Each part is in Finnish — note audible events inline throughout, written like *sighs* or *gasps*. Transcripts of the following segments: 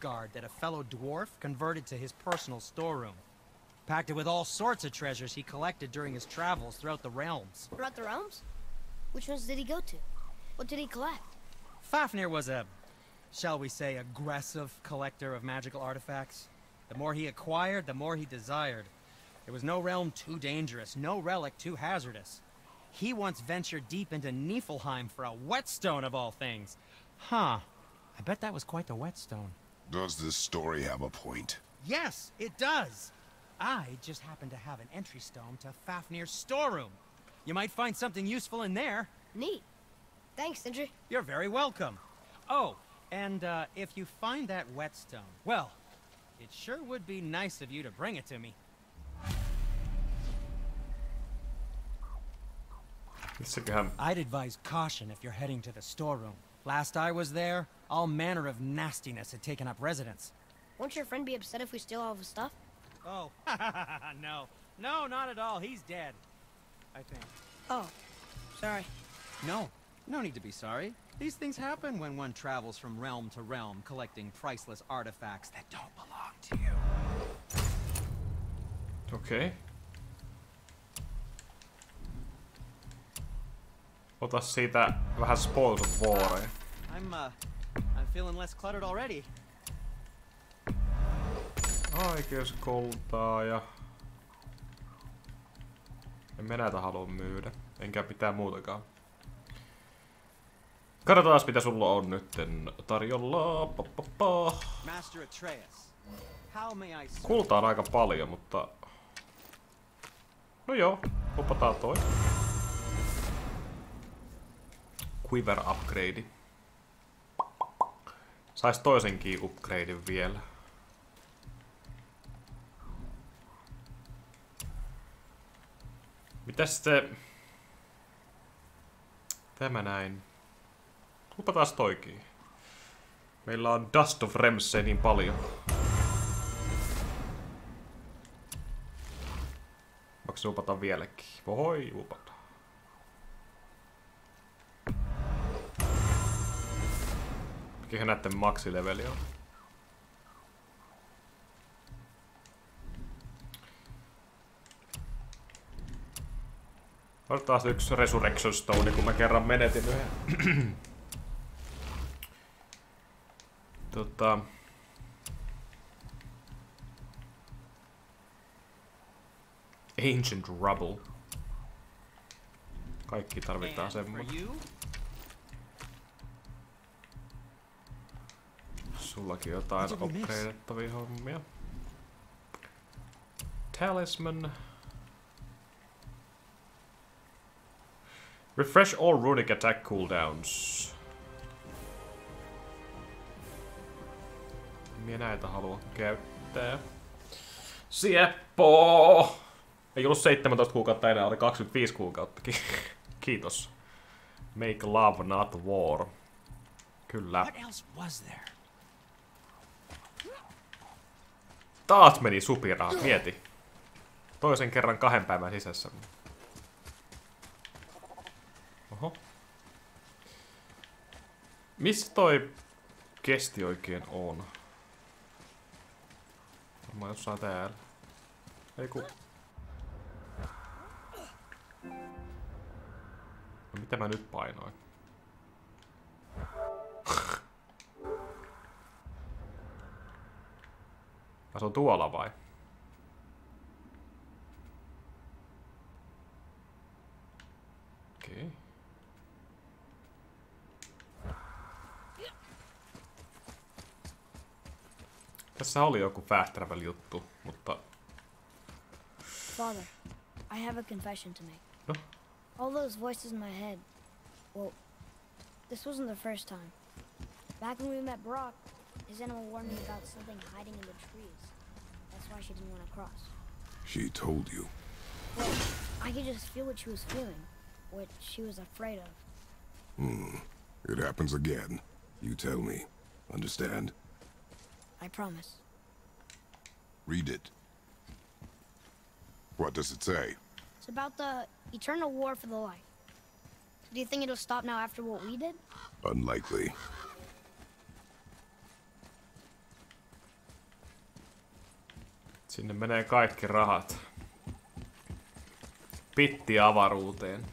Midgard that a fellow dwarf converted to his personal storeroom. Packed it with all sorts of treasures he collected during his travels throughout the realms. Throughout the realms? Which ones did he go to? What did he collect? Fafnir was a, shall we say, aggressive collector of magical artifacts. The more he acquired, the more he desired. There was no realm too dangerous, no relic too hazardous. He once ventured deep into Niflheim for a whetstone of all things. Huh. I bet that was quite the whetstone. Does this story have a point? Yes, it does. I just happen to have an entry stone to Fafnir's storeroom. You might find something useful in there. Neat. Thanks, Sindri. You're very welcome. Oh, and uh, if you find that whetstone, well, it sure would be nice of you to bring it to me. Missäköhän... I'd advise caution if you're heading to the storeroom. Last I was there, all manner of nastiness had taken up residence. Won't your friend be upset if we steal all of his stuff? Oh, *laughs* no. No, not at all. He's dead. I think. Oh, sorry. No, no need to be sorry. These things happen when one travels from realm to realm, collecting priceless artifacts that don't belong to you. Okay. Ota siitä vähän spoiled vuoroja. I'm, uh, I'm feeling less cluttered already. Oikeuskultaa ja... En mä näitä halua myydä. Enkä pitää muutakaan. Katsotaan mitä sulla on nyt tarjolla. Pa, pa, pa. Master Atreus? Kultaa on aika paljon, mutta... No joo, lupataan toi. Quiver upgrade. Sais toisenkin upgradein vielä. Mitäs se... Tämä näin. Lupa taas toikin. Meillä on Dust of Remse niin paljon. Voiko upata vieläkin? Voi upata. Mikähän näitten maksileveli on? On taas yksi Resurrection Stone, kun mä kerran menetin yhden. *clears throat* tota... Ancient Rubble. Kaikki tarvitaan semmoinen. Sullakin jotain upgradettavia hommia. Talisman. Refresh all runic attack cooldowns. Minä näitä halua käyttää. Sieppo! Ei ollut 17 kuukautta enää, oli 25 kuukauttakin. *laughs* Kiitos. Make love, not war. Kyllä. what else was there? Taas meni supiraa, mieti. Toisen kerran kahden päivän sisässä. Oho. Missä toi kesti oikein on? Varmaan jossain täällä. Ei ku... No mitä mä nyt painoin? *laughs* Ai se on tuolla vai? Okei. Okay. Tässä oli joku fast travel juttu, mutta Father, I have a confession to make. No? All those voices in my head. Well, this wasn't the first time. Back when we met Brock, his animal warned me about something hiding in the trees. That's why she didn't want to cross. She told you. Well, I could just feel what she was feeling, what she was afraid of. Hmm. It happens again. You tell me. Understand? I promise. Read it. What does it say? It's about the eternal war for the light. Do you think it'll stop now after what we did? Unlikely. Sinne menee kaikki rahat. Pitti avaruuteen.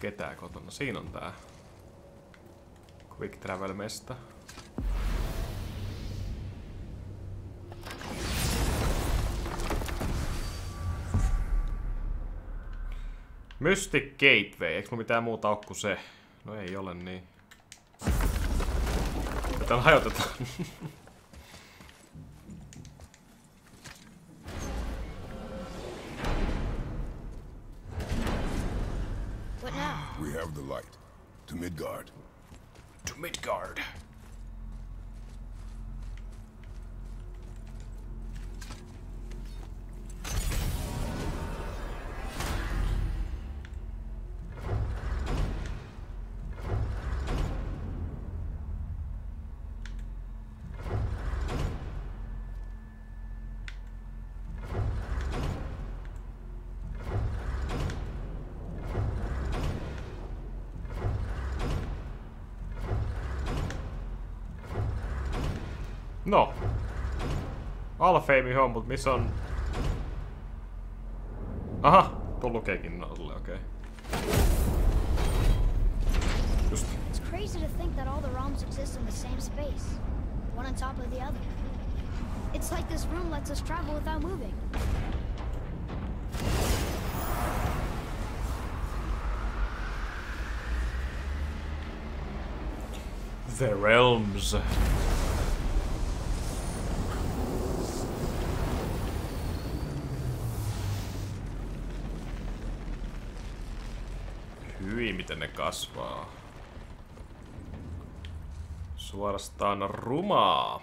Ketään kotona. Siinä on tää Quick Travel Mesta. Mystic Gateway. Eiks mulla mitään muuta oo kuin se? No ei ole niin. Tän hajotetaan. *laughs* Alfeimi on, mut missä on... Aha, tuo lukeekin nolle, okei. Okay. Just. It's crazy to think that all the realms exist in the same space, one on top of the other. It's like this room lets us travel without moving. The Realms. Miten ne kasvaa. Suorastaan rumaa.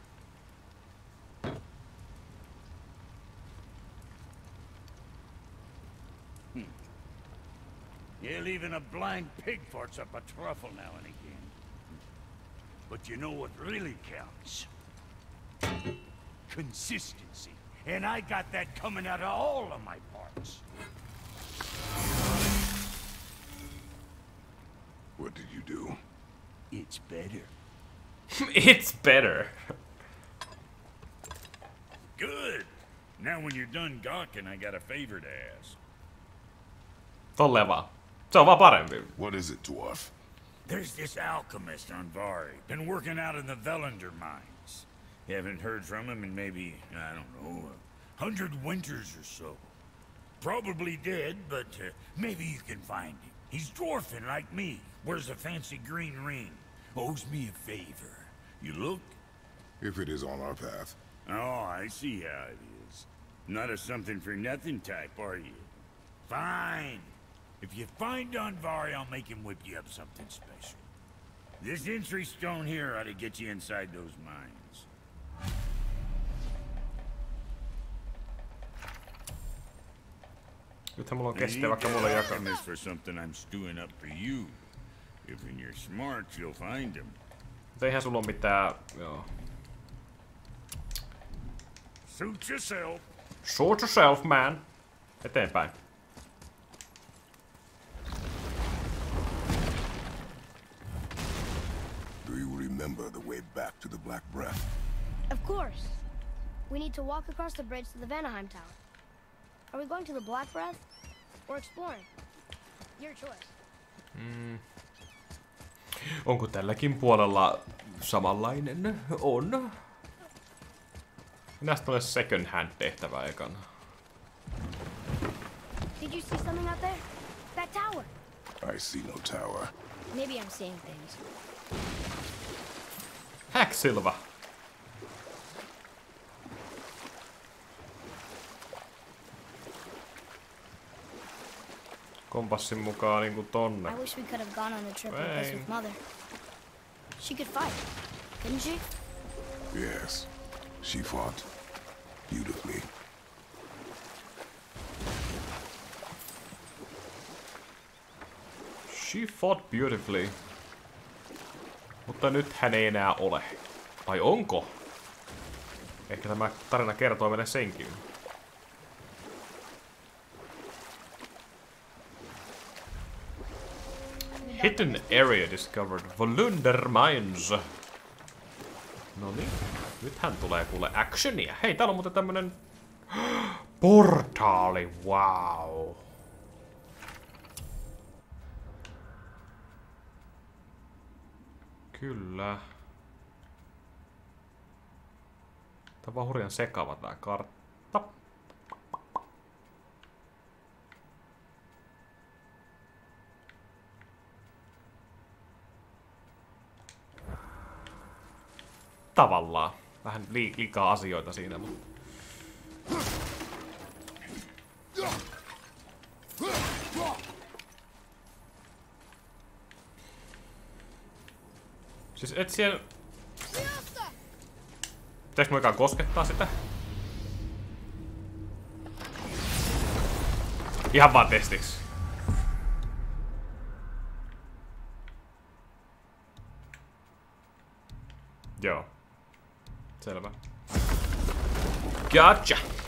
Yeah, even a blind pig farts up a truffle now and again. But you know what really counts? Consistency. And I got that coming out of all of my parts. What did you do? It's better. *laughs* It's better. Good. Now when you're done gawking, I got a favor to ask. The vaan. Se on vaan parempi. What is it, dwarf? There's this alchemist on Vari. Been working out in the Velander mines. Haven't heard from him in maybe, I don't know, a hundred winters or so. Probably dead, but uh, maybe you can find him. He's dwarfing like me. Wears a fancy green ring. Owes me a favor. You look? If it is on our path. Oh, I see how it is. Not a something for nothing type, are you? Fine. If you find Donvari, I'll make him whip you up something special. This entry stone here ought to get you inside those mines. Nythän mulla on kesti, vaikka mulla jakanut. Alchemist for something I'm stewing up for you. If you're smart, you'll find him. Mutta eihän sulla ole mitään... Joo. Suit yourself. Sort yourself, man. Eteenpäin. Remember the way back to the Black Breath? Of course. We need to walk across the bridge to the Vanaheim Tower. Are we going to the Black Breath or exploring? Your choice. Hmm. Onko tälläkin puolella samanlainen? On. Minä tulee second hand tehtävä ekana. Did you see something out there? That tower. I see no tower. Maybe I'm seeing things. Häksilva. Kompassin mukaan niinku tonne. I wish we could have gone on a trip like this with Bang. Mother. She could fight, couldn't she? Yes, she fought beautifully. She fought beautifully. Mutta nyt hän ei enää ole. Vai onko? Ehkä tämä tarina kertoo meille senkin. Hidden area discovered. Volunder Mines. No niin. Nythän tulee kuule actionia. Hei, täällä on muuten tämmönen... *gasps* Portaali, wow. Kyllä. Tää on vaan hurjan sekava tää kartta. Tavallaan. Vähän li- liikaa asioita siinä, mutta... Siis et siellä... Pitäisikö muikaan koskettaa sitä? Ihan vaan testiksi. Joo. Selvä. Gotcha!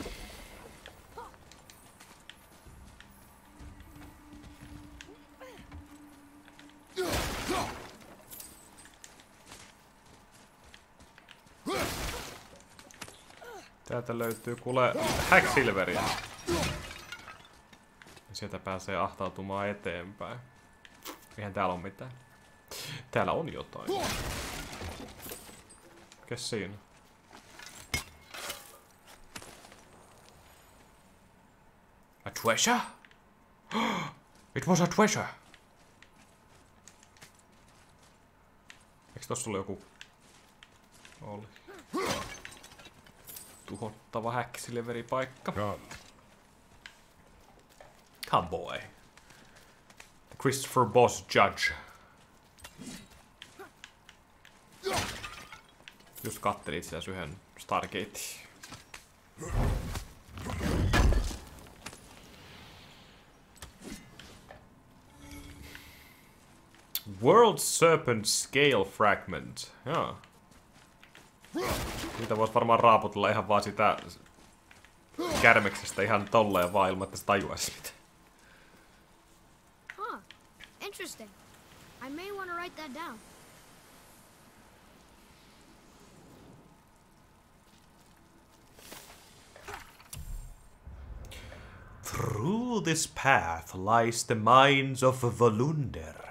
Löytyy kuule Hacksilveria. Sieltä pääsee ahtautumaan eteenpäin. Eihän täällä ole mitään. Täällä on jotain. Mikäs siinä? A treasure? *gasps* It was a treasure! Eiks tossa ollut joku... Oli. Tuhottava häkkisilveripaikka. Come. Come boy. The Christopher Boss Judge. Just kattelin itse asiassa yhden Stargate. World Serpent Scale Fragment. Joo. Niitä voisi varmaan raaputella ihan vaan sitä kärmeksestä ihan tolleen vaan ilman, että se tajuaisi mitään. Huh. Interesting. I may want to write that down. Through this path lies the mines of Volunder.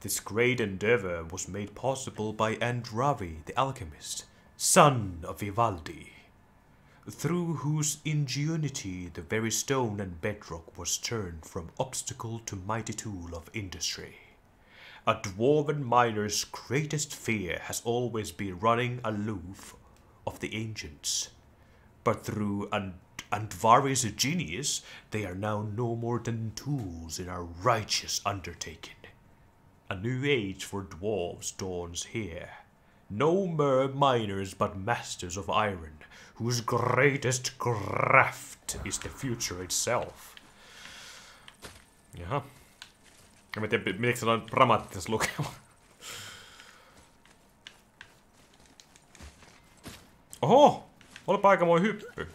This great endeavor was made possible by Andravi the alchemist, son of Vivaldi, through whose ingenuity the very stone and bedrock was turned from obstacle to mighty tool of industry. A dwarven miner's greatest fear has always been running aloof of the ancients. But through and Andvari's genius, they are now no more than tools in our righteous undertaking. A new age for dwarves dawns here. No mere miners, but masters of iron, whose greatest craft is the future itself. Jaha. En mä tiedä, miten se on dramaattisesti lukema. Oho! Olipa aikamoin hyppy.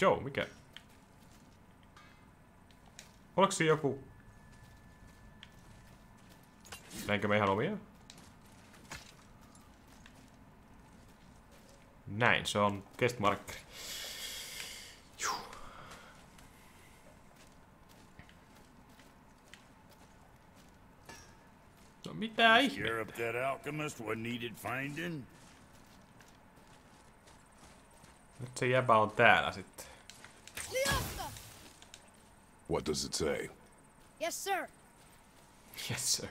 Joo, mikä? Oliko siinä joku... Näinkö me ihan omia? Näin, se on kestmarkkeri. Juh. No mitä ihmettä? Nyt se jäbä on täällä sitten. What does it say? Yes, sir. Yes sir.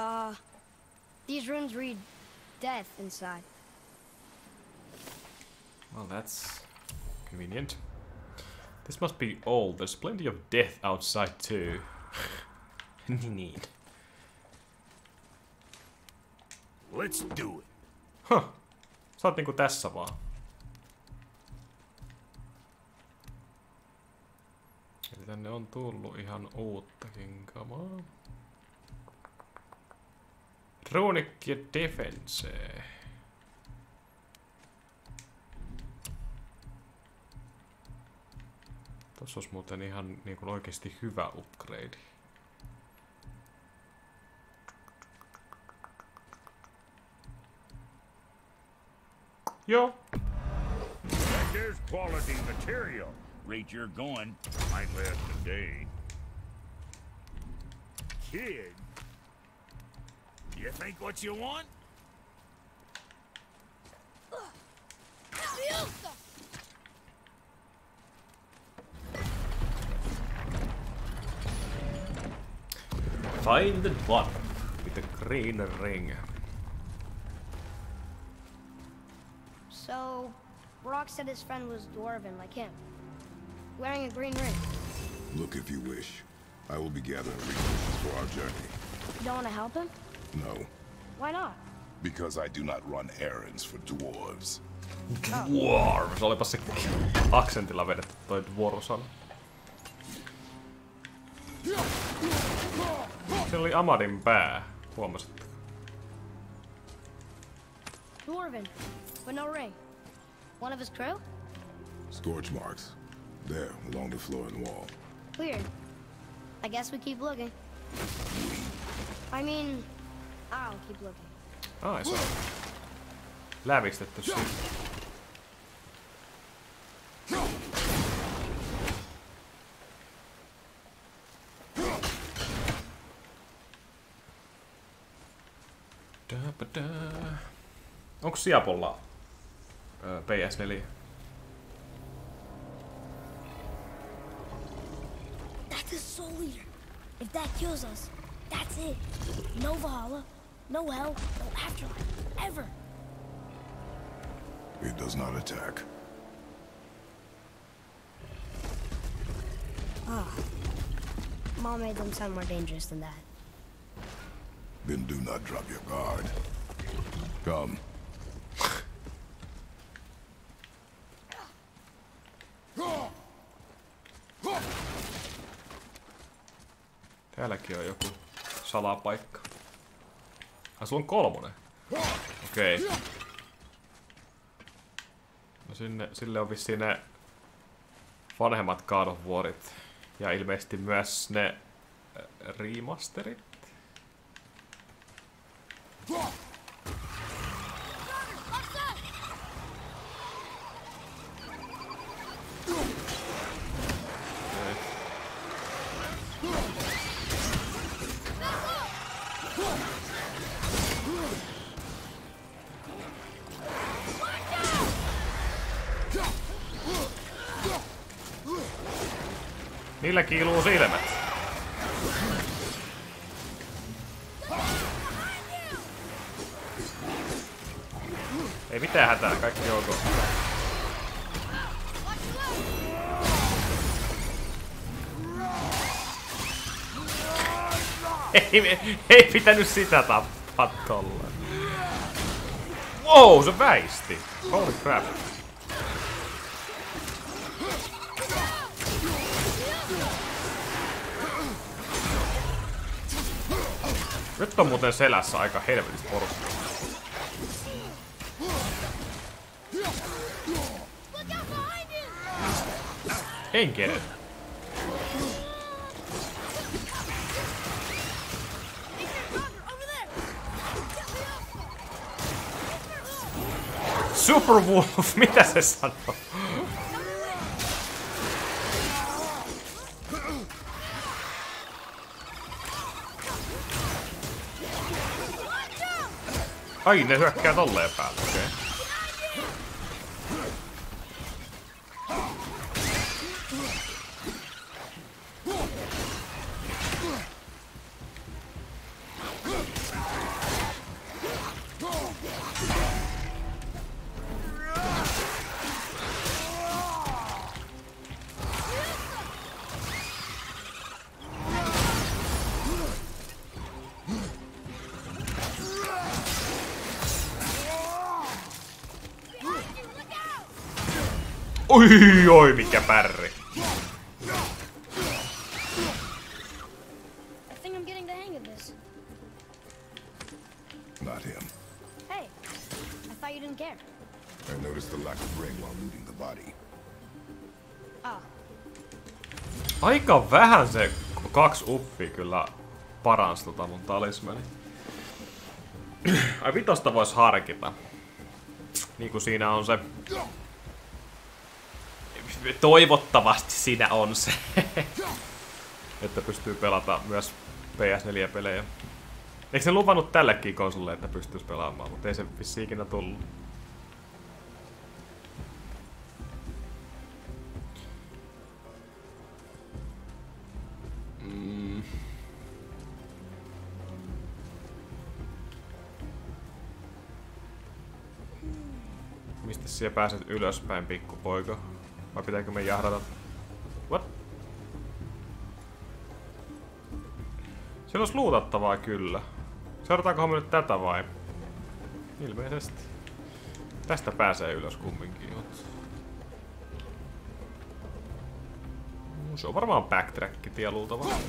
Uh, these runes read death inside. Well, that's convenient. This must be old. There's plenty of death outside too. *laughs* Need. Let's do it. Huh. Sä oot niinku tässä vaan. Eli tänne on tullut ihan uuttakin kamaa. Ja Defense. Tossa olisi muuten ihan niinku oikeesti hyvä upgrade. Joo, there's quality material. Rate you're going. Might last a day. Kid. You think what you want? Find the dwarf with the green ring. So, Brock said his friend was dwarven like him, wearing a green ring. Look if you wish. I will be gathering resources for our journey. You don't want to help him? No, Why not? because I do not run errands for dwarves. Oh. Dwarves. Olipa se aksentilla vedetty toi dwarf-sana. Se oli Amadin pää. Huomasit? Dwarven, but no ring. One of his crew? Scorch marks. There, along the floor and wall. Weird. I guess we keep looking. I mean, I'll keep looking. Ai se on lävistetty siitä. Onko Siapolla ö, PS4? That's a soul eater. If that kills us, that's it. No Valhalla, no hell, no afterlife, ever. It does not attack. Ah, Mom made them sound more dangerous than that. Then do not drop your guard. Come. Täälläkin on joku salapaikka. Ai sulla on kolmonen. Okei. Okay. No sinne, sille on vissiin ne vanhemmat Warit. Ja ilmeisesti myös ne äh, remasterit. Kiiluu silmät. Ei mitään hätää, kaikki ok. Ei, ei pitänyt sitä tappaa tolleen. Wow, se väisti. Holy crap. Nyt on muuten selässä aika helvetistä porukkaa. En kerennyt. Superwolf, mitä se sanoo? Ai, ne hyökkää tolleen päälle, Oi, oi, mikä pärri. I think I'm getting the hang of this. Not him. Hey, I thought you didn't care. I noticed the lack of ring while looting the body. Oh, Aika vähän se kaksi uppi kyllä paransi tota mun talismani. Ai vitosta vois harkita. Niinku siinä on se... Toivottavasti siinä on se. että pystyy pelata myös PS4-pelejä. Eikö se luvannut tällekin konsolille, että pystyisi pelaamaan, mutta ei se vissiin ikinä tullut. Mistä siellä pääset ylöspäin, pikkupoika? Vai pitääkö me jahdata? What? Siellä olisi luutattavaa kyllä. Seurataankohan me nyt tätä vai? Ilmeisesti. Tästä pääsee ylös kumminkin. Mut. Se on varmaan backtrack-tie luultavasti.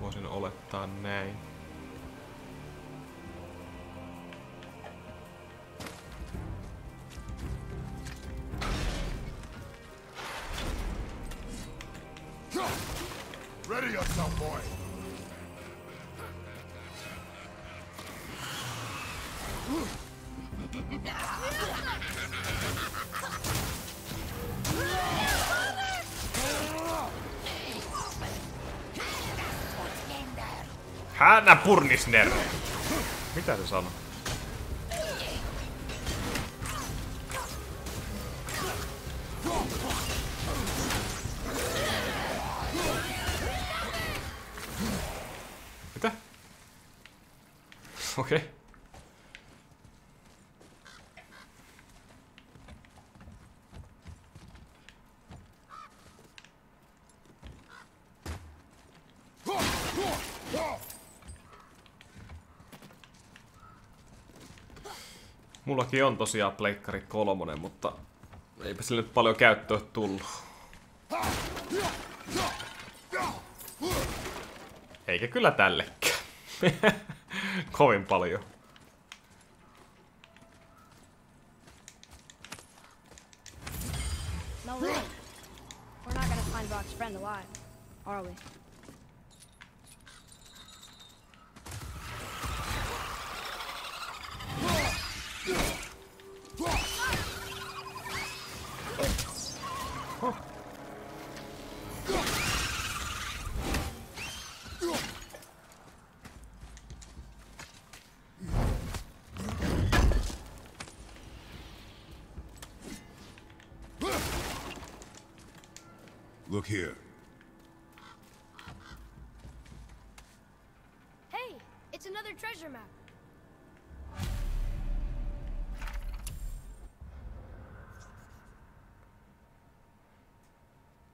Voisin olettaa näin. Boy. Hänä purnisner! Mitä se sanoo? Mullakin on tosiaan pleikkari kolmonen, mutta eipä sille nyt paljon käyttöä tullut. Eikä kyllä tällekään. *laughs* Kovin paljon.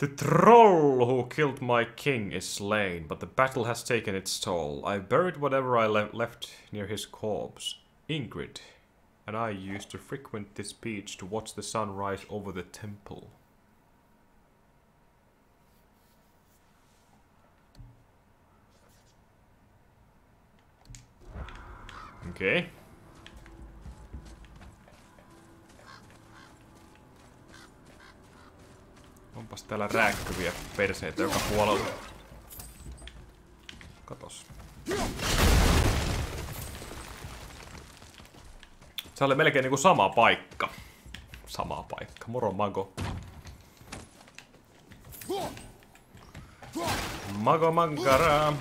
The troll who killed my king is slain, but the battle has taken its toll. I buried whatever I le left near his corpse. Ingrid and I used to frequent this beach to watch the sun rise over the temple. Okay. Onpas täällä rääkkyviä perseitä joka puolella. Katos. Se oli melkein niinku sama paikka. Sama paikka. Moro Mago. Mago Mankara.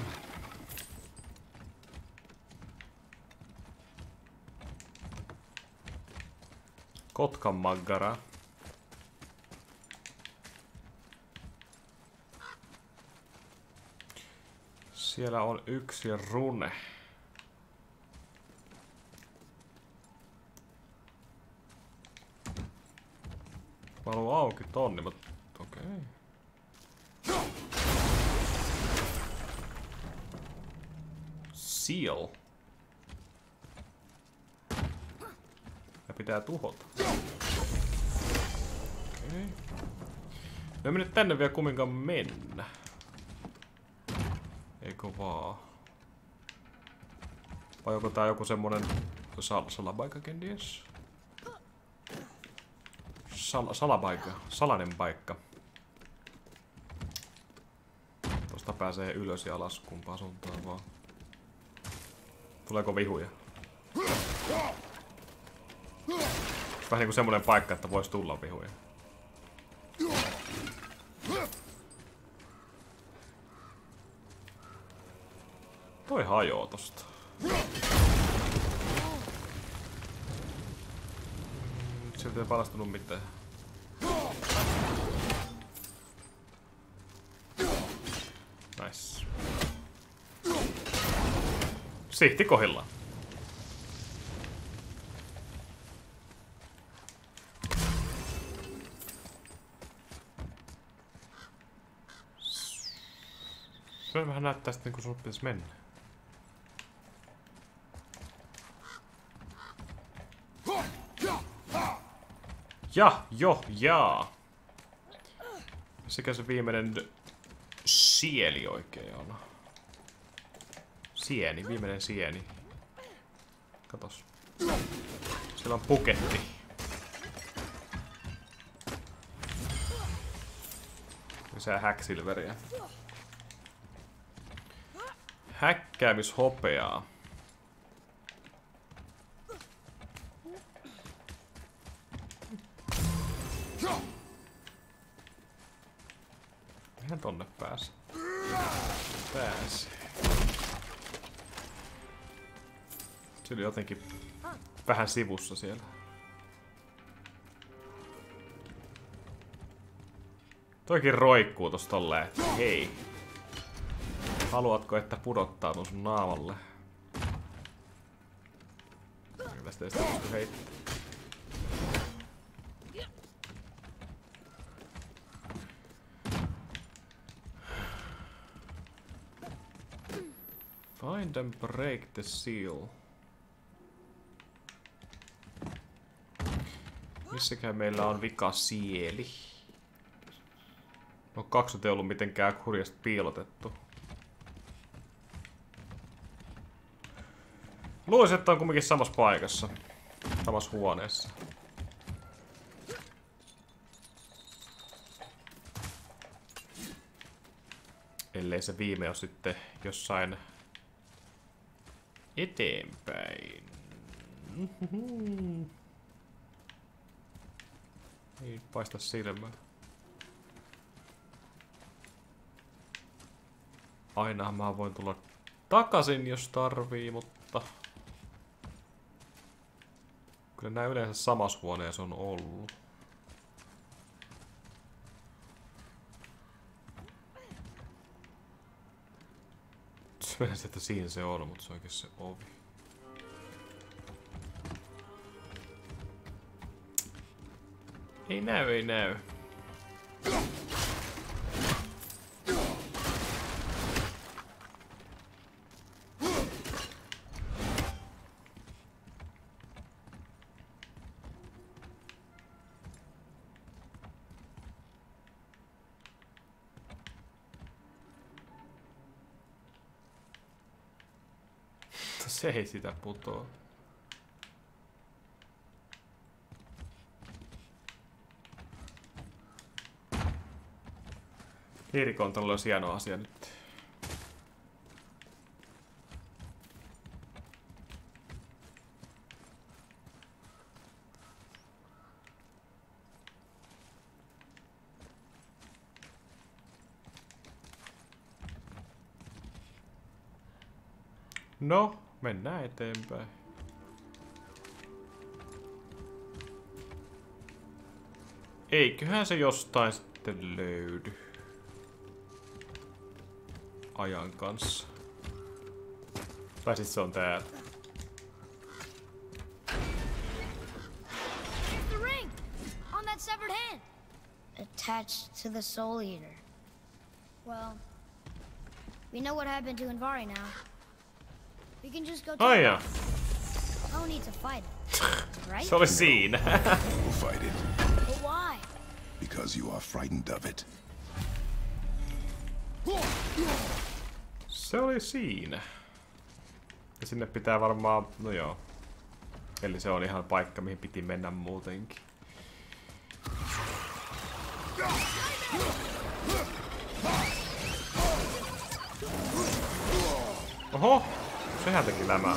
Kotkan Maggara. Siellä on yksi rune. Valu auki tonni, mutta okei. Okay. Seal. Ja pitää tuhota. Okay. Me nyt tänne vielä kumminkaan mennä. Eikö vaan? Vai onko tää joku semmonen sal salapaikka kenties? Sal salapaikka. Salainen paikka. Tosta pääsee ylös ja alas kumpaa suuntaan vaan. Tuleeko vihuja? Vähän niinku semmonen paikka, että vois tulla vihuja. Toi hajoo tosta. Sieltä ei palastunut mitään. Nice. Sihti kohillaan. Se vähän näyttää sitten, kun sun pitäisi mennä. Ja, jo, jaa. Sekä se viimeinen sieli oikein on. Sieni, viimeinen sieni. Katos. Siellä on puketti. Lisää häksilveriä. Häkkäämishopeaa. Oli jotenkin vähän sivussa siellä. Toikin roikkuu tosta tolleen, hei. Haluatko, että pudottaudun sun naamalle? Tästä ei sitä pysty heittämään. Find and break the seal. Missäkään meillä on vika sieli? No kaksi ei ollut mitenkään kurjasti piilotettu. Luulisin, että on kumminkin samassa paikassa. Samassa huoneessa. Ellei se viime ole sitten jossain eteenpäin. Ei paista silmää. Aina mä voin tulla takaisin, jos tarvii, mutta... Kyllä nää yleensä samassa huoneessa on ollut. Mennään että siinä se on, mutta se onkin se ovi. Ei näy, ei näy. se ei sitä putoa. Hiirikontrolli on hieno asia nyt. No, mennään eteenpäin. Eiköhän se jostain sitten löydy. Ajan kanssa. Tai sit se on täällä. The ring! On that severed hand! Attached to the Soul Eater. Well, we know what happened to Invari now. We can just go to Ai jaa. No need to fight it. *laughs* Right? Se oli siinä. We'll fight it, but why? because you are frightened of it. Se oli siinä. Ja sinne pitää varmaan... No joo. Eli se on ihan paikka, mihin piti mennä muutenkin. Oho! Sehän teki lämää.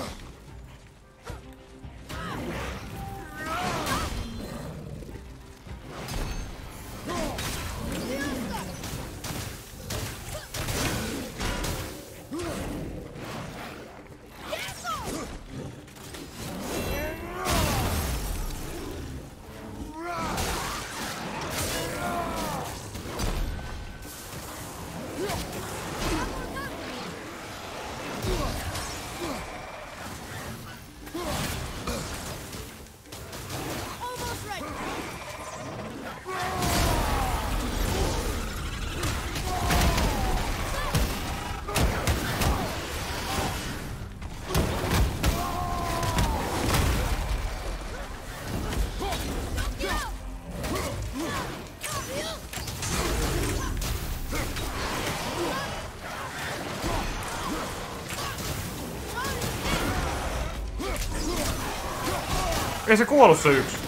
Ei se kuollut se yksi.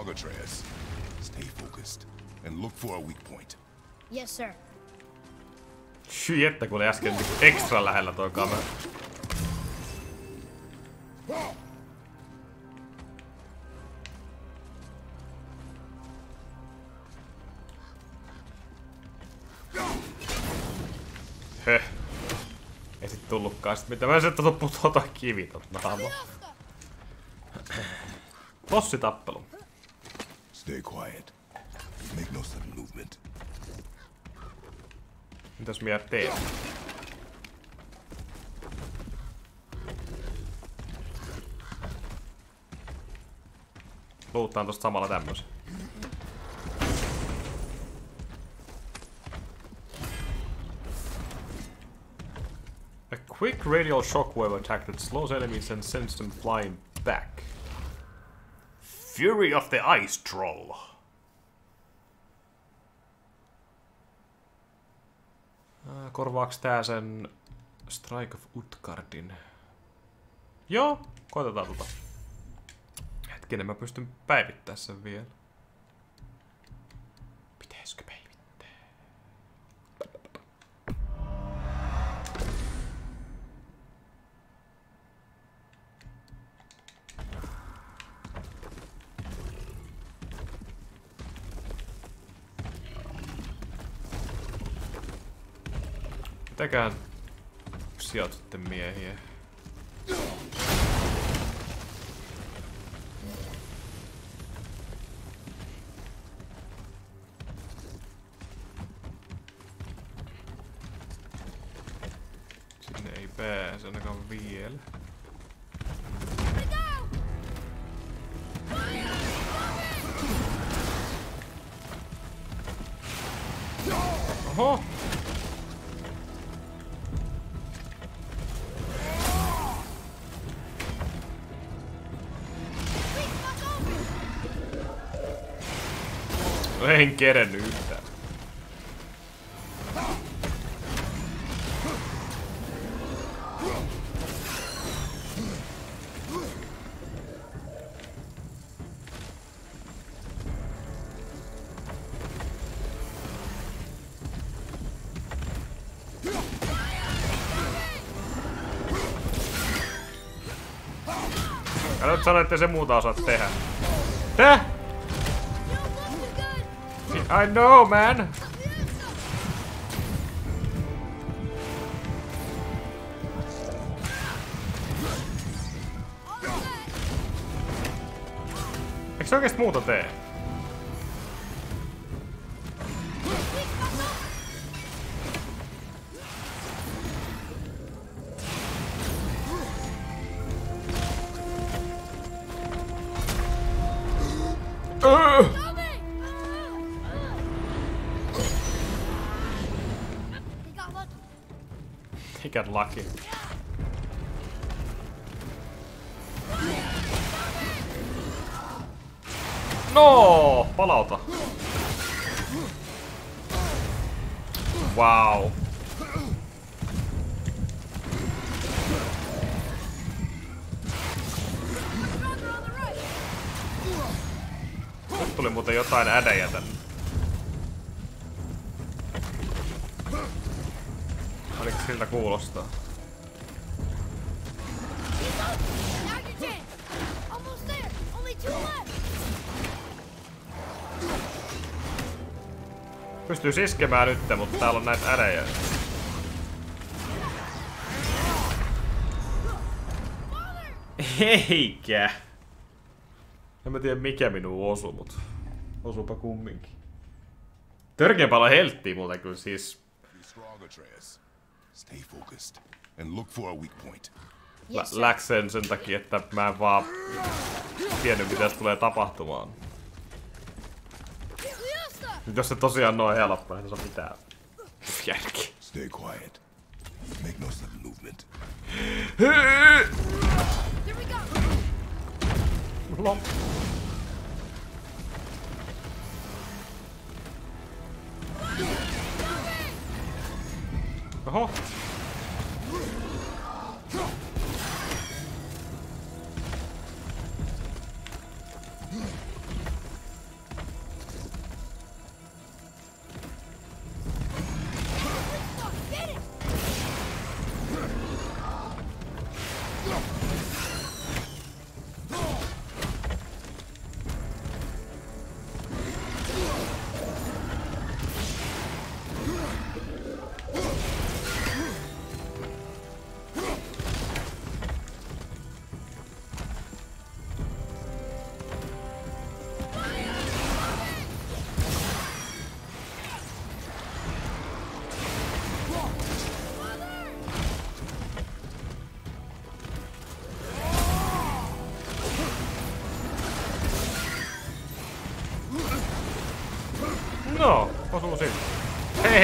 Atreus. Stay focused and look for a weak point. Yes, sir. Hyi että kun oli äsken niinku ekstra lähellä toi kamera. Höh. Ei sit tullutkaan sit mitä. Mä en se tuota putoa kivi tot naama. Bossitappelu. Stay quiet. Make no sudden movement. Mitäs minä teen? Luuttaan tosta samalla tämmösen. A quick radial shockwave attack that slows enemies and sends them flying back. Fury of the Ice Troll. Ää, Korvaaks tää sen Strike of Utgardin? Joo, koitetaan tota. Hetkinen, mä pystyn päivittämään sen vielä. Tekään sijoitutte miehiä. En kerennyt yhtään. Sano, että se muuta osaa tehdä. Täh? I know, man. Eikö se oikeesti muuta tee? Almost there. Only two left. Pystyy iskemään nyt, mutta täällä on näitä ädejä. Eikä! En mä tiedä mikä minun osui, mut osupa kumminkin. Törkeä paljon helttiä muuten kyllä siis. Be strong, Atreus. Stay focused and look for a weak point. Lä- läksen sen takia, että mä en vaan tiennyt mitä tulee tapahtumaan. Nyt jos se tosiaan noin helppo, niin se on mitään järki. Stay quiet. Make no sudden movement. Here we go. Lom.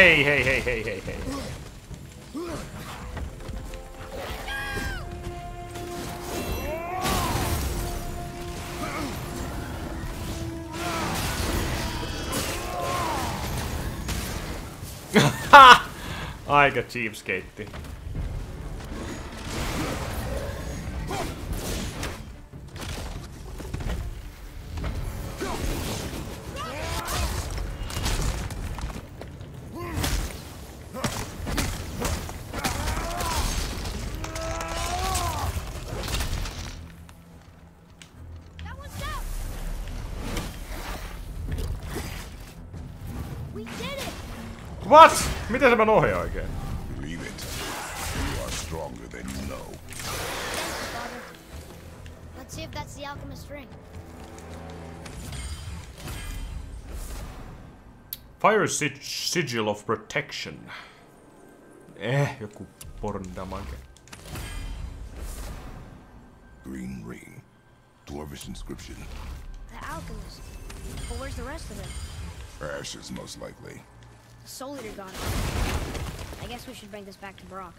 Hei, hei, hei, hei, hei, hei. *laughs* Aika cheapskate. What? Miten se mä nohjaa oikein? Believe it. You are stronger than you know. Let's see if that's the alchemist ring. Fire sig Sigil of Protection. Eh, joku porndamage. Green Ring. Dwarvish inscription. The alchemist. But where's the rest of it? Ashes, most likely. The soul eater got it. I guess we should bring this back to Brock.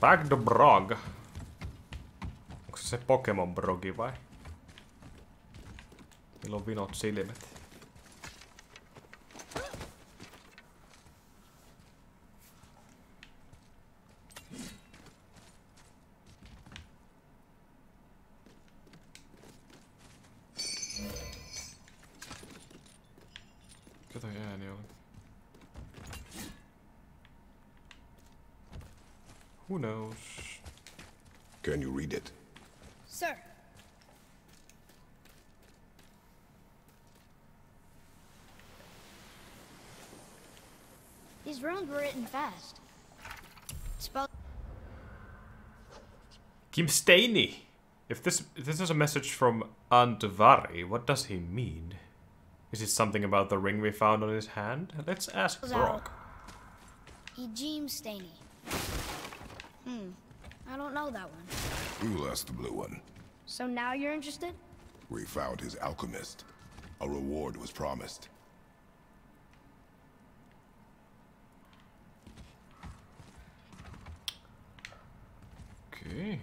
Back the Brog. Onko se Pokemon Brogi vai? Niillä on vinot silmät. Who knows? Can you read it? Sir. These runes were written fast. Spelled Kim Staney! If this if this is a message from Andvari, what does he mean? Is it something about the ring we found on his hand? Let's ask Brock. Eugene Staney. Hmm. I don't know that one. We will ask the blue one. So now you're interested? We found his alchemist. A reward was promised. Okay.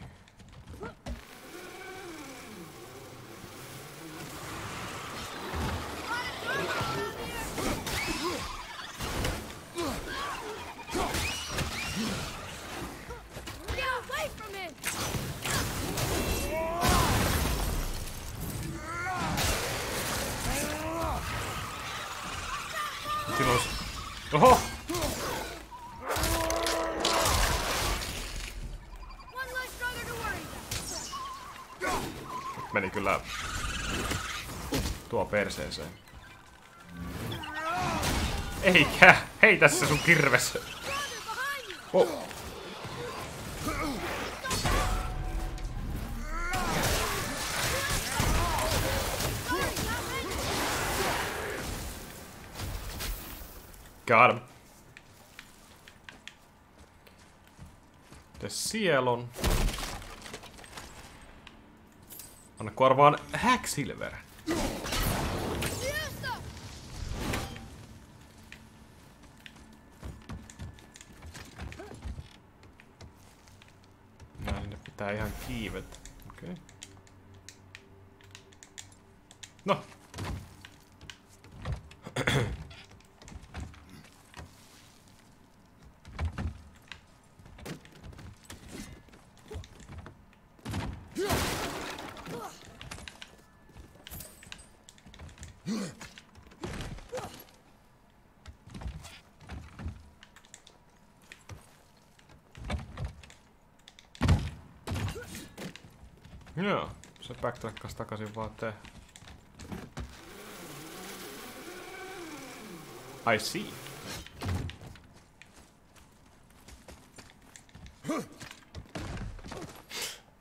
Oho! Meni kyllä... Tuo perseeseen. Eikä! Hei tässä sun kirves! Oh. Got him. Mites siellä on? Anna korvaan! Nää sinne pitää ihan kiivet. Okei. Okay. No. Joo, se backtrackas takaisin vaan te. I see.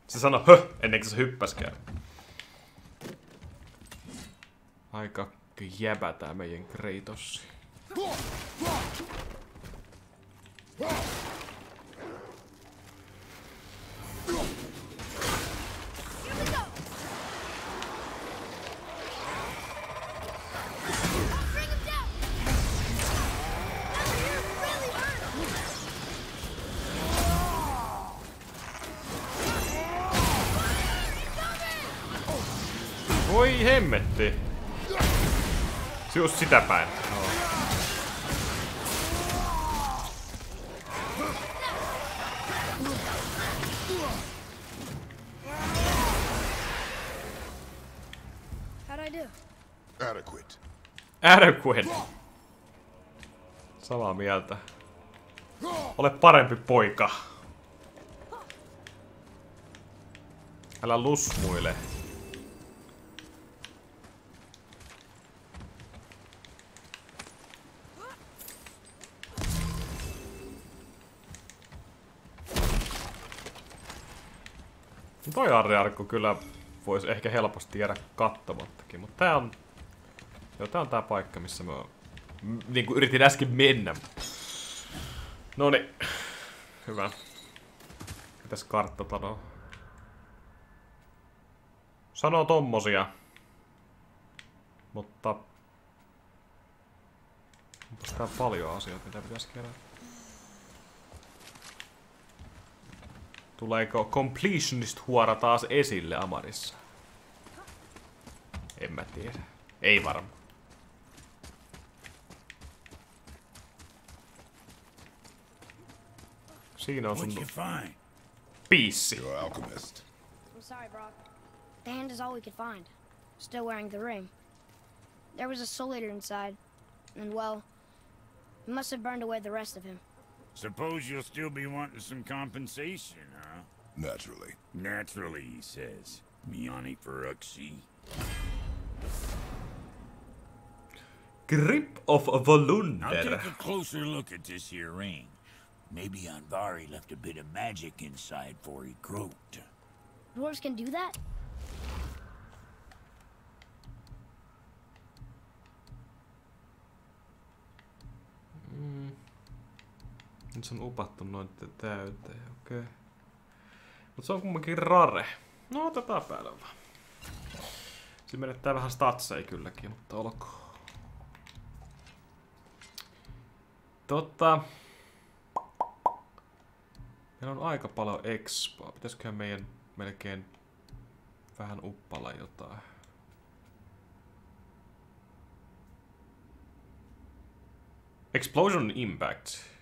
Se sano hö, ennen kuin se hyppäskään. Aika jäbä tää meidän Kratossi. Sitä päin. Adequate. Adequate. Samaa mieltä. Ole parempi poika. Älä lusmuile. Toi Arjarkku kyllä voisi ehkä helposti jäädä kattomattakin, mutta tää on... Joo, tää on tää paikka, missä mä niin kuin yritin äsken mennä. No niin. Hyvä. Mitäs kartta sanoo? Sanoo tommosia. Mutta... Onpas tää paljon asioita, mitä pitäisi kerätä. Tuleeko completionist huora taas esille Amarissa? En mä tiedä. Ei varmaan. Siinä on sun piissi. You're alchemist. I'm sorry, Brock. The hand is all we could find. Still wearing the ring. There was a soul eater inside, and well, he must have burned away the rest of him. Suppose you'll still be wanting some compensation, huh? Naturally. Naturally, he says. Miani Feruxi. Grip of I'll take a closer look at this here ring. Maybe Anvari left a bit of magic inside for he croaked. Dwarves can do that? Hmm. Nyt se on upattu noin t- täyteen, okei. Okay. Mut se on kummankin rare. No otetaan päälle vaan. Se menettää vähän statseja kylläkin, mutta olkoon. Totta. Meillä on aika paljon expoa. Pitäisiköhän meidän melkein vähän uppala jotain. Explosion impact.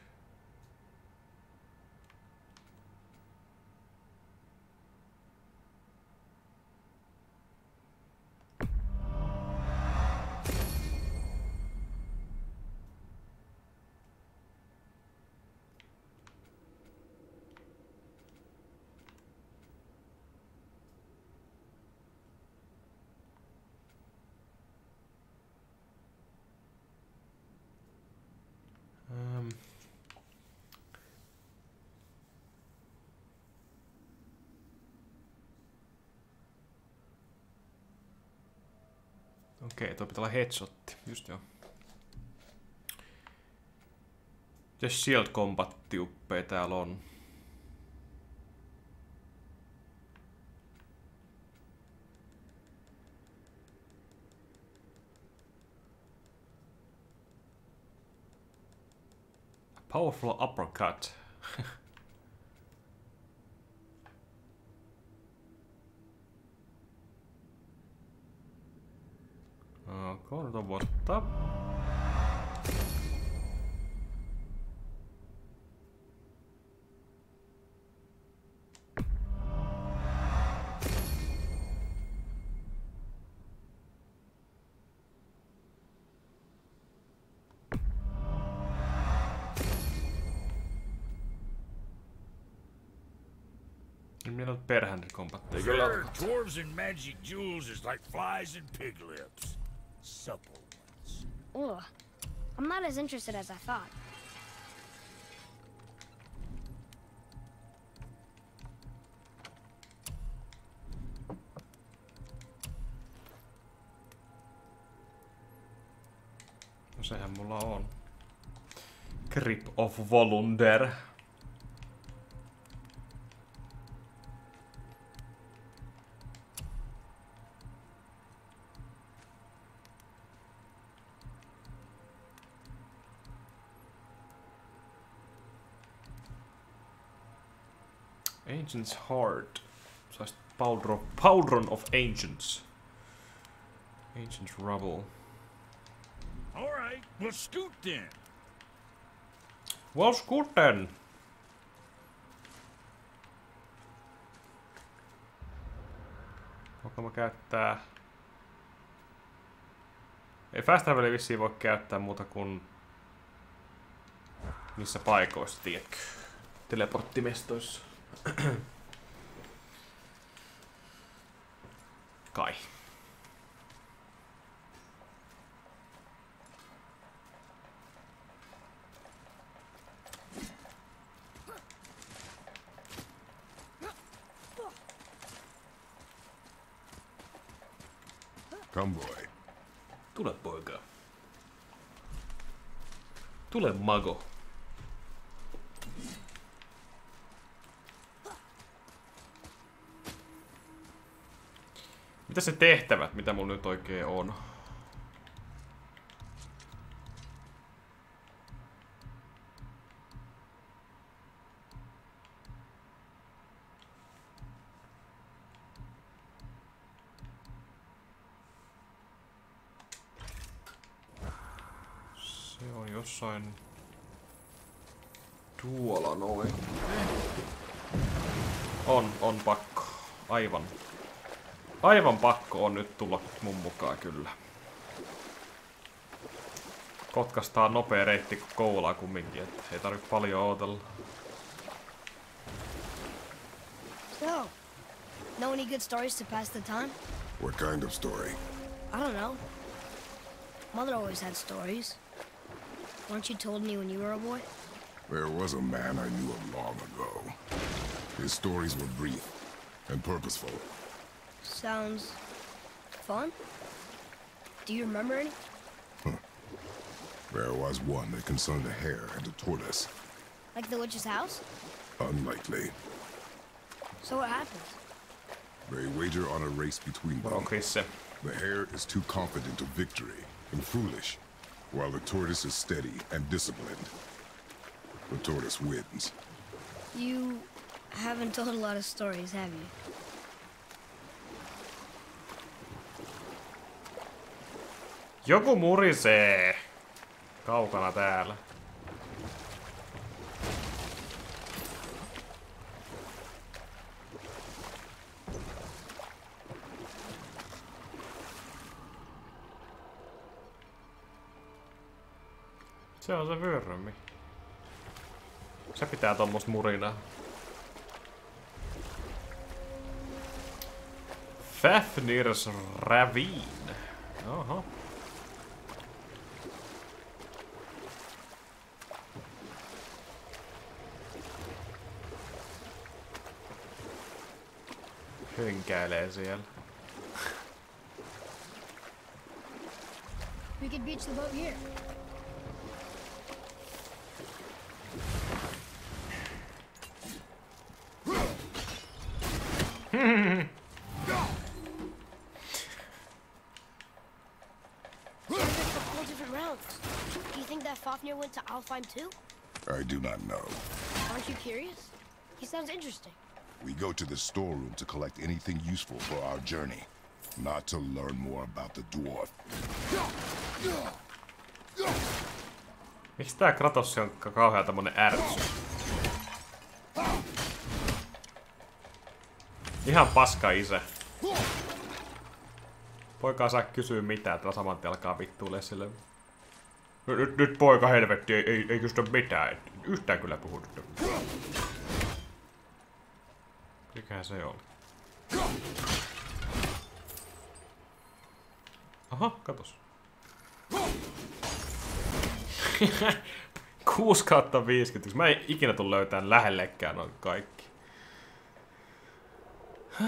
Okei, tuo pitää olla headshotti. Just joo. Mitäs shield combat-tiuppeja täällä on? Powerful uppercut. *laughs* Vuotta. Meillä on perhänder kombatteja kyllä. Sure, dwarves and magic jewels is like flies and pig lips. Supple ones. Ugh. I'm not as interested as I thought. No sehän mulla on. Grip of Volunder. Ancient's Heart. Sais Pauldron, Pauldron of Ancients. Ancient's Rubble. All right, well, scoot then. Was guten. Voinko mä käyttää... Ei fast travelia vissiin voi käyttää muuta kuin... Missä paikoissa, tiedätkö? Teleporttimestoissa. Kai. Come boy. Tule poika. Tule mago. Mitä se tehtävät, mitä mulla nyt oikein on? Se on jossain... Tuolla noin. On, on pakko. Aivan. Aivan pakko on nyt tulla mun mukaan kyllä. Kotkasta on nopea reitti Koulaan kumminkin, että ei tarvitse paljon odotella. So, know any good stories to pass the time? What kind of story? I don't know. Mother always had stories. Weren't you told me when you were a boy? There was a man I knew of long ago. His stories were brief and purposeful. Sounds fun. Do you remember any? There was one that concerned a hare and a tortoise. Like the witch's house? Unlikely. So what happens? They wager on a race between Moro them. Krisse. The hare is too confident of victory and foolish, while the tortoise is steady and disciplined. The tortoise wins. You haven't told a lot of stories, have you? Joku murisee. Kaukana täällä. Se on se vyörömmi. Se pitää tommosta murinaa. Fafnir's Ravine. Oho. Hönkäilee siellä. We could beach the boat here. Four different routes. Do you think that Fafnir went to Alfheim too? I do not know. Aren't you curious? He sounds interesting. We go to the storeroom to collect anything useful for our journey, not to learn more about the dwarf. Miksi tää Kratos on ka- kauhean tämmönen ärtsy? Ihan paska isä. Poika saa kysyä mitään, että saman tien alkaa vittuille sille. Nyt, nyt, poika helvetti, ei, ei, ei kysytä mitään. Yhtään kyllä puhu. Mikähän se oli? Aha, katos. *laughs* 6 kautta 50. Mä en ikinä tule löytämään lähellekään noin kaikki. *sighs*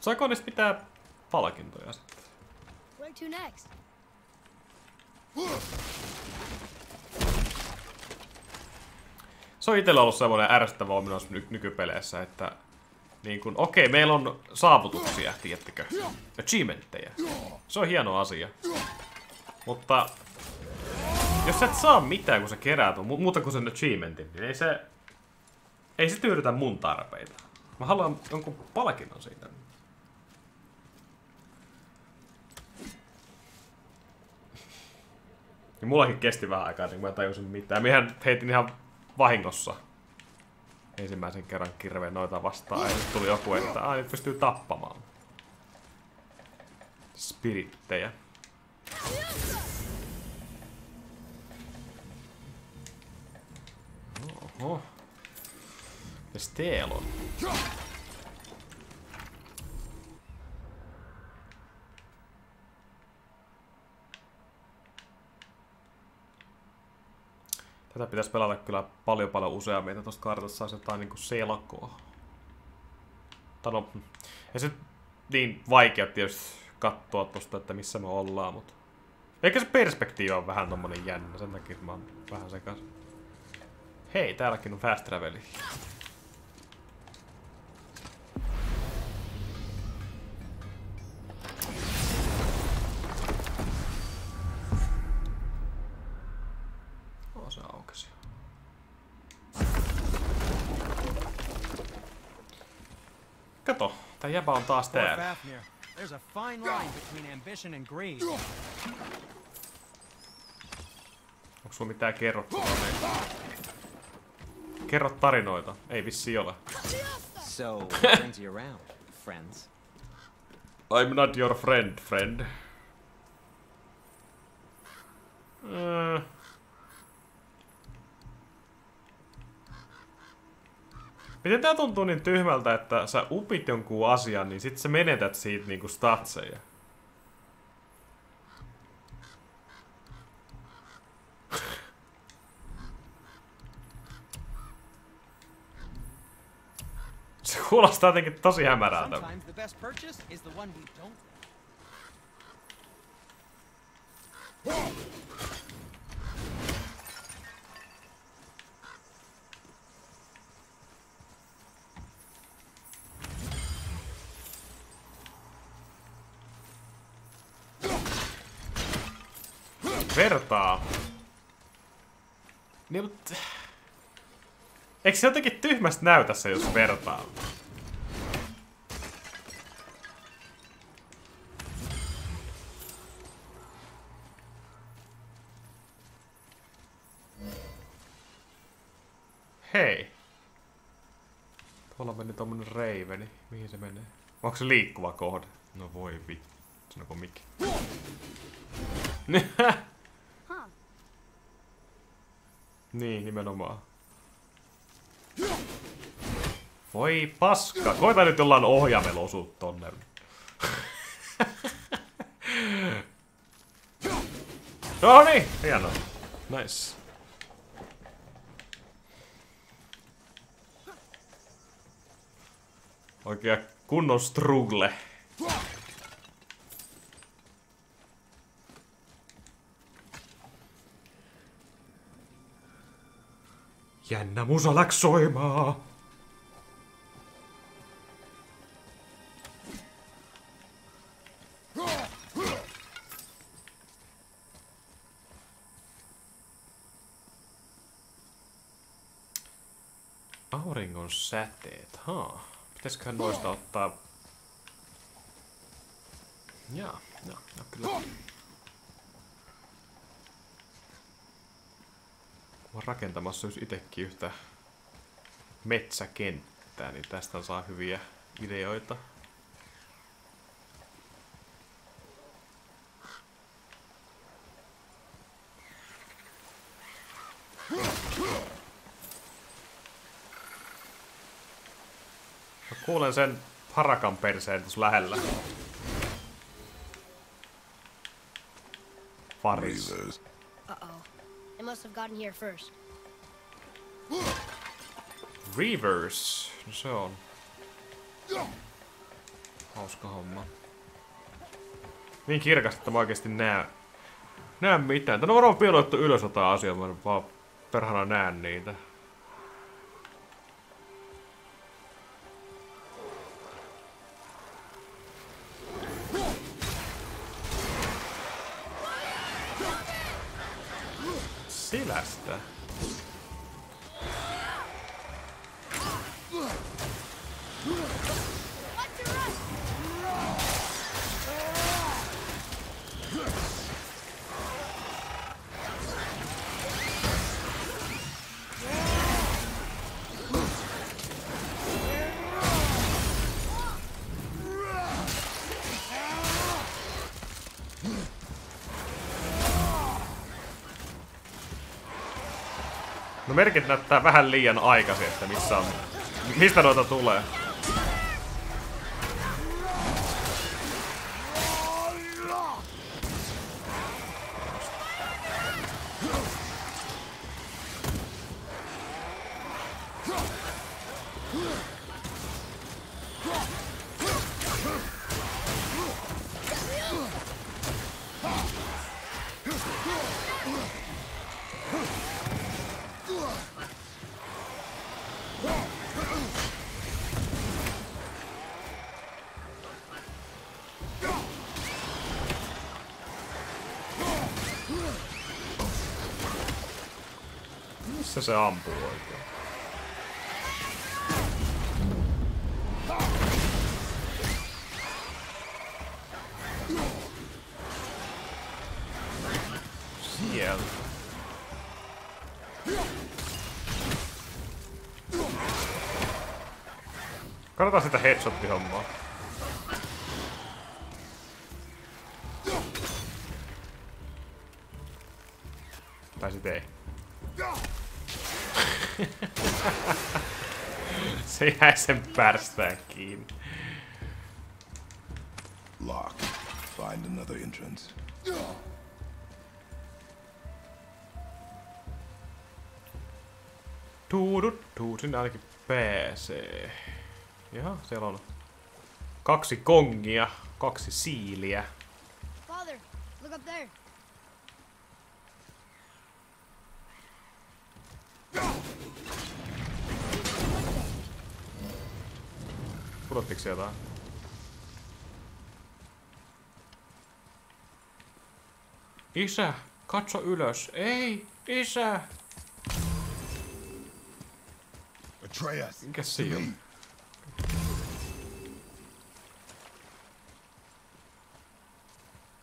Saako niistä pitää palkintoja sitten? Where to next? Se on itsellä ollut semmoinen ärsyttävä ominaisuus ny- nykypeleissä, että niin kun, okei, meillä on saavutuksia, tiedättekö? Achievementteja. Se on hieno asia. Mutta jos sä et saa mitään, kun sä keräät mu- muuta kuin sen achievementin, niin ei se, ei se tyydytä mun tarpeita. Mä haluan jonkun palkinnon siitä. Ja mullakin kesti vähän aikaa, niin mä tajusin mitään. Miehän heitin ihan vahingossa ensimmäisen kerran kirveen noita vastaan. Ja nyt tuli joku, että ai, nyt pystyy tappamaan. Spirittejä. Oho. Mitäs teellä Tätä pitäisi pelata kyllä paljon paljon useammin, että tosta kartasta saisi jotain niinku selkoa. Tai no, ei se niin vaikea tietysti katsoa tosta, että missä me ollaan, mutta... Eikä se perspektiivi on vähän tommonen jännä, sen takia mä oon vähän sekas. Hei, täälläkin on fast traveli. Jäbä on taas täällä. Fafnir. There's a fine line between ambition and greed. Onko sulla mitään kerrottavaa meille? Kerro tarinoita. Ei vissi ole. So, turns you around, friends? I'm not your friend, friend. Äh. Miten tää tuntuu niin tyhmältä, että sä upit jonkun asian, niin sit sä menetät siitä niinku statseja? *laughs* Se kuulostaa jotenkin tosi hämärältä. Sometimes the best purchase is the one we don't make. Vertaa. Niin, mutta... Eikö se jotenkin tyhmästä näytä se, jos vertaa? Hei. Tuolla meni tommonen reiveni. Mihin se menee? Onko se liikkuva kohde? No voi vittu. Sanoko mikä? *laughs* Niin, nimenomaan. Voi paska. Koita nyt jollain ohjaimella osua tonne. no niin, hienoa. Nice. Oikea kunnon struggle. Jännä musa läks soimaa. Auringon säteet, haa. Pitäisiköhän noista ottaa... Jaa, joo, no kyllä. Mä rakentamassa just itekin yhtä metsäkenttää, niin tästä saa hyviä ideoita. Mä kuulen sen harakan perseen tuossa lähellä. Faris. They must have gotten here first. Reverse. No se on. Hauska homma. Niin kirkasta, että mä oikeesti näe, näe mitään. Tänne on varmaan piiloittu ylös jotain asiaa, mä vaan perhana näe niitä. Merkit näyttää vähän liian aikaisin, että missä on... Mistä noita tulee? Se ampuu oikein? Sieltä. Katsotaan sitä headshot-hommaa. Se jäi sen pärstään kiinni. Locked. Find another entrance. Tuudut, tuu, sinne ainakin pääsee. Jaha, siellä on kaksi kongia, kaksi siiliä. Father, look up there. Pudottiko se jotain? Isä, katso ylös. Ei, isä. Atreus! Mikä siinä on?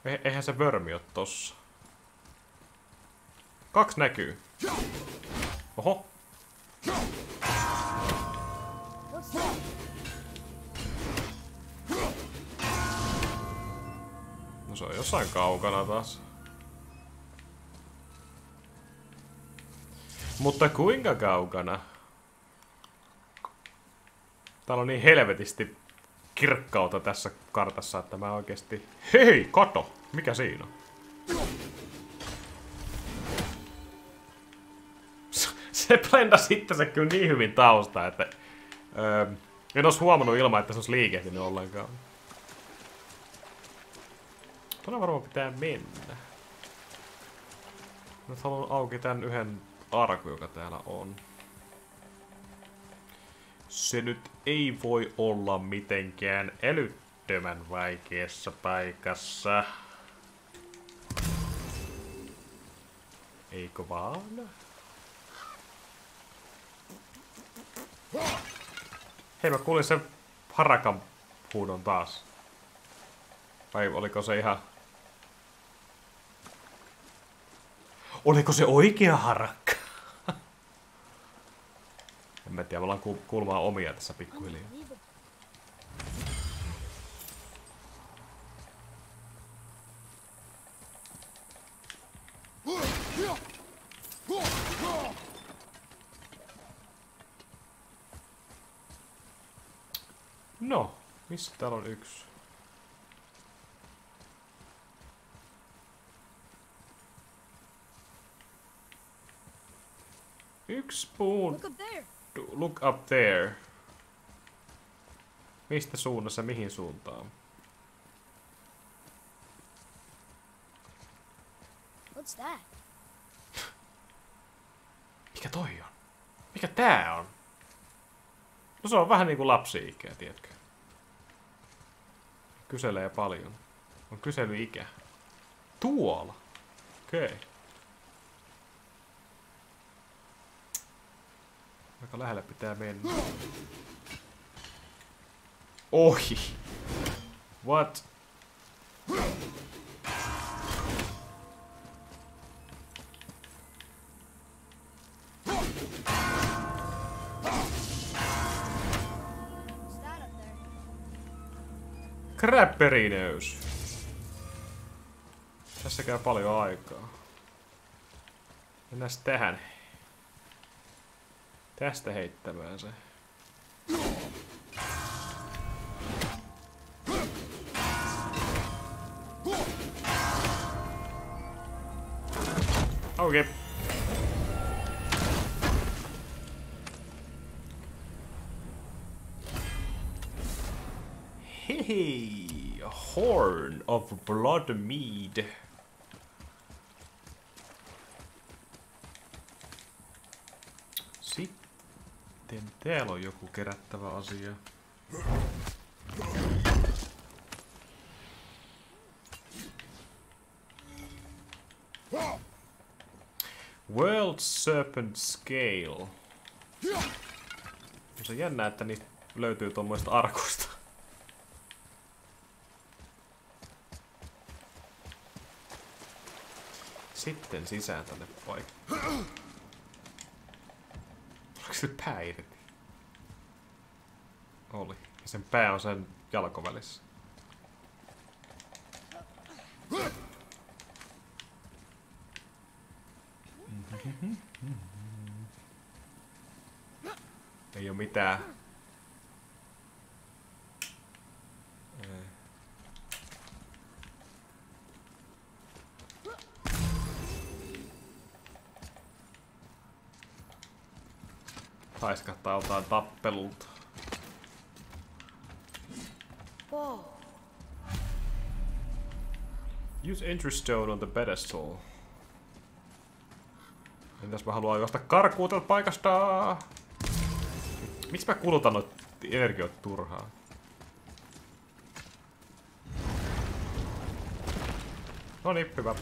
E- eihän se vörmi oo tossa. Kaksi näkyy. Oho. What's that? No se on jossain kaukana taas. Mutta kuinka kaukana? Täällä on niin helvetisti kirkkautta tässä kartassa, että mä oikeesti... Hei, kato! Mikä siinä on? Se blendasi sitten se kyllä niin hyvin tausta, että... Öö, en olisi huomannut ilman, että se olisi liikehtinyt ollenkaan. Tuonne varmaan pitää mennä. Nyt haluan auki tän yhden arku, joka täällä on. Se nyt ei voi olla mitenkään älyttömän vaikeassa paikassa. Eikö vaan? Hei, mä kuulin sen harakan huudon taas. Vai oliko se ihan... Oliko se oikea harakka? *laughs* en mä tiedä, me ollaan ku- kuulemaan omia tässä pikkuhiljaa. No, missä täällä on yksi? Yksi spoon. Look up there. Look up there. Mistä suunnassa mihin suuntaan? What's that? *laughs* Mikä toi on? Mikä tää on? No se on vähän niinku lapsi-ikää, tiedätkö? Kyselee paljon. On kyselyikä. Tuolla. Okei. Okay. Aika lähelle pitää mennä. Ohi. What? Kräpperinöys. Tässä käy paljon aikaa. Mennään tähän. Tästä heittämään se. Okei. Okay. Hei, Horn of Blood Mead. Sitten täällä on joku kerättävä asia. World Serpent Scale. Se on jännä, että niitä löytyy tuommoista arkusta. Sitten sisään tänne paikkaan. Pää irti? Oli. Ja sen pää on sen jalkovälissä. Ei oo mitään. Ei. Jotain tappelulta. Use entry stone on the pedestal. Entäs mä haluan juosta karkuun tältä paikasta? Miksi mä kulutan noit energioita turhaan? No niin, hyvä.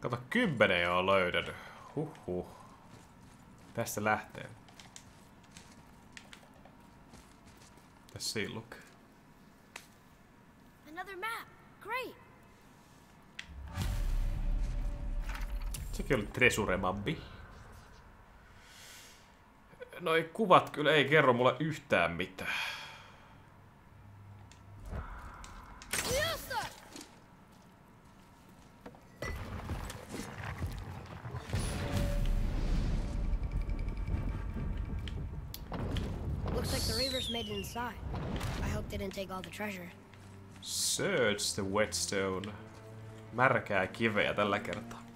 Kato, kymmenen jo on löydetty. Huhhuh. Tästä lähtee. Let's see, look. Another map. Great. Sekin oli Tresure Mabbi. Noi kuvat kyllä ei kerro mulle yhtään mitään. Didn't take all the treasure. Search the whetstone. Märkää kiveä tällä kertaa.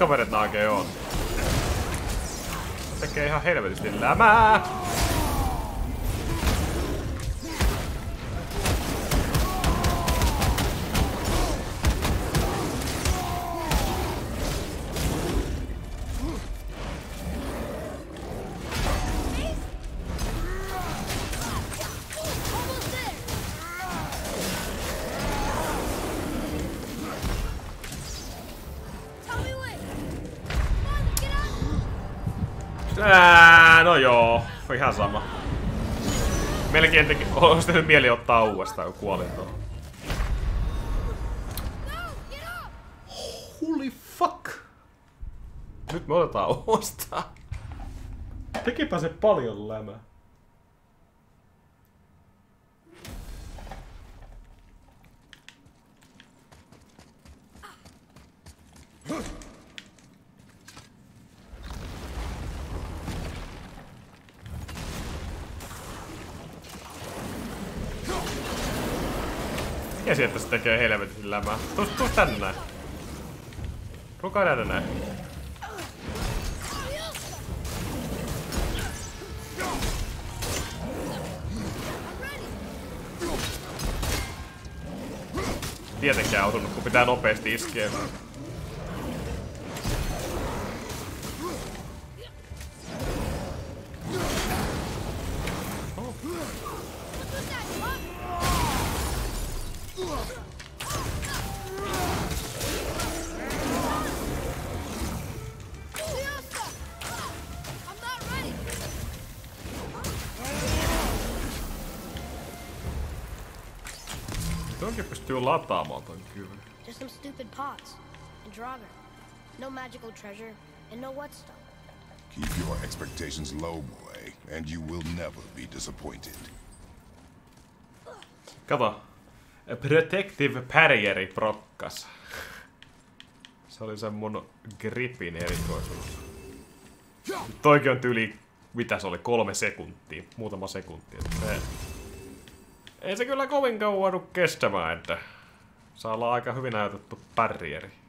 Kaverit oikein on? Tekee ihan helvetisti lämää! Melkein teki, *laughs* olisi tehnyt mieli ottaa uudestaan, kun kuolin tuohon. No, get up. Holy fuck! Nyt me otetaan *laughs* uudestaan. Tekipä se paljon lämää. Mikä sieltä se tekee helvetin lämää? Tuu, tuu tänne näin. Rukaa nähdä näin. Tietenkään osunut, kun pitää nopeasti iskeä. Ton kyllä. Just some stupid pots. And Draugr. No magical treasure, and no whetstone. Keep your expectations low, boy, and you will never be disappointed. Kato. Protective Barrieri prokkas. *laughs* Se oli se mun gripin erikoisuus. Toikin on tyyli, mitä se oli, kolme sekuntia, muutama sekunti. Se, ei se kyllä kovin kauan kestämään, että saa olla aika hyvin ajatettu barrieri.